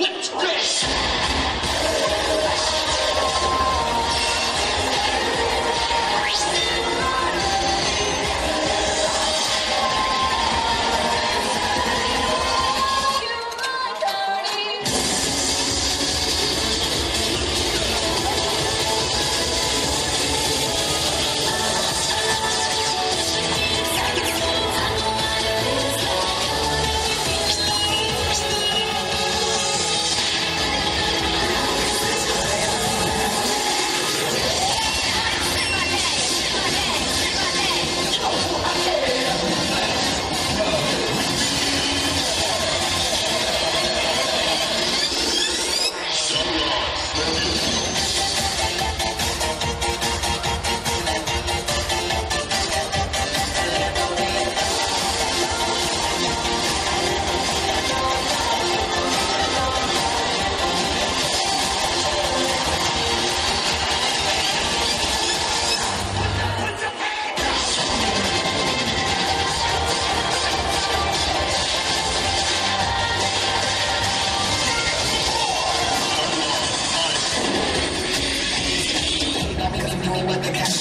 What's this? with the